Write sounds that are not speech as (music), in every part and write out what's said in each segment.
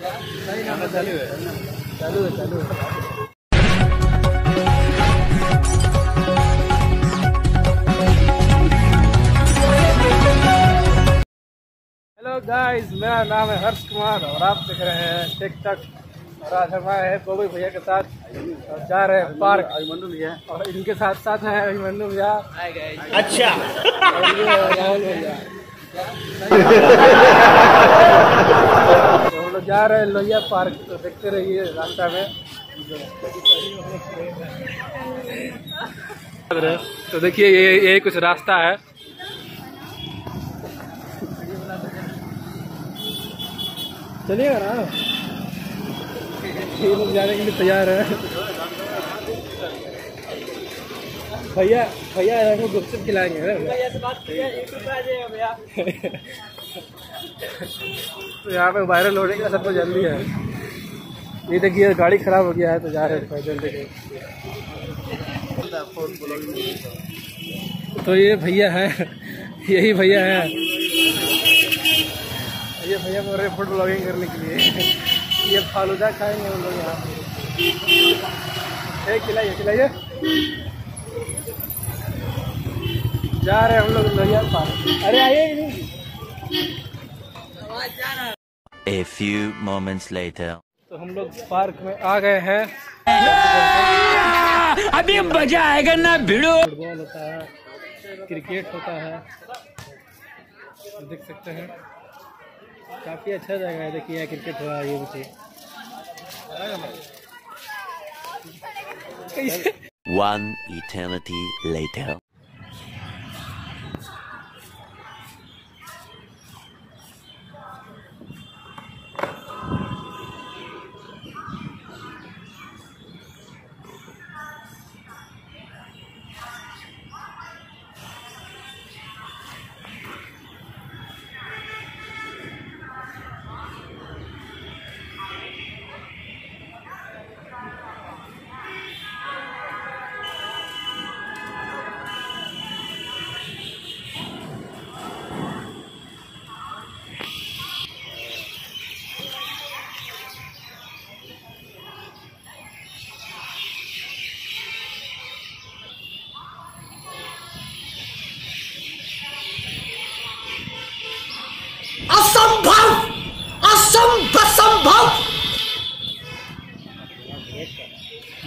चालू है चालू है चालू है हेलो गाइस मेरा नाम है हर्ष कुमार और आप देख रहे हैं टिक टक और आज हम आए हैं बोबी भैया के साथ। और जा रहे हैं पार्क। अभिमन्यु भैया। और इनके साथ साथ हैं अभिमन्यु भैया। अच्छा। राहुल भैया। (laughs) तो जा रहे हैं लोहिया पार्क तो देखते रहिए रास्ता में। तो देखिए ये ये कुछ रास्ता है। चलिएगा ना। ये लोग जाने के लिए तैयार है। भैया भैया हमको गुपचुप खिलाएँगे। ना (laughs) तो यहाँ पे वायरल होने का सबको जल्दी है। ये देखिए, गाड़ी खराब हो गया है तो जा रहे हैं पैदल लेके तो ये भैया है, (laughs) यही भैया है। ये भैया बोल रहे फ़ूड ब्लॉगिंग करने के लिए। ये फालूदा खाएँगे हम लोग यहाँ। खिलाइए खिलाइए। जा रहे हैं हम लोग लोहिया पार्क। अरे आइए। A few moments later. तो हम लोग पार्क में आ गए हैं। अभी मज़ा आएगा ना भिड़ो। फुटबॉल होता है क्रिकेट होता है। देख सकते हैं। काफ़ी अच्छा जगह है देखिए क्रिकेट हो रहा है ये कैसे (laughs) One eternity later.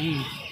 Yeah.